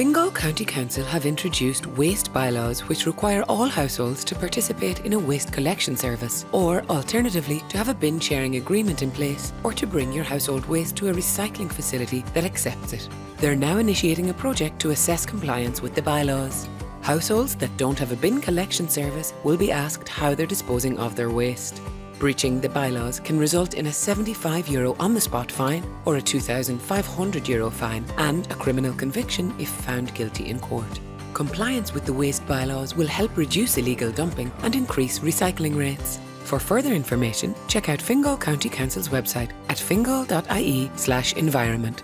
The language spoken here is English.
Fingal County Council have introduced waste bylaws which require all households to participate in a waste collection service, or alternatively, to have a bin sharing agreement in place, or to bring your household waste to a recycling facility that accepts it. They're now initiating a project to assess compliance with the bylaws. Households that don't have a bin collection service will be asked how they're disposing of their waste. Breaching the bylaws can result in a 75 euro on the spot fine or a 2,500 euro fine and a criminal conviction if found guilty in court. Compliance with the waste bylaws will help reduce illegal dumping and increase recycling rates. For further information, check out Fingal County Council's website at fingal.ie/environment.